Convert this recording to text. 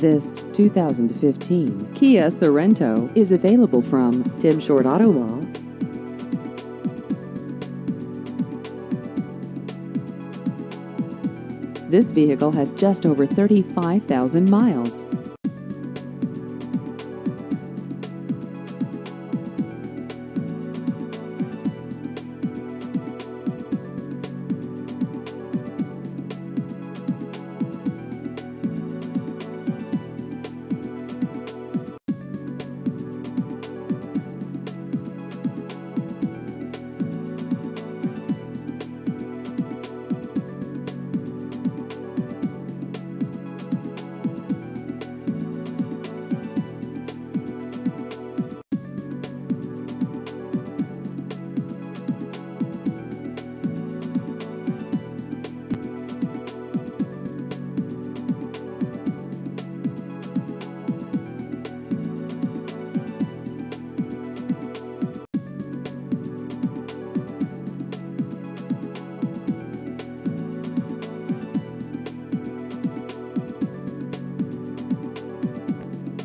This 2015 Kia Sorento is available from Tim Short Auto Mall. This vehicle has just over 35,000 miles.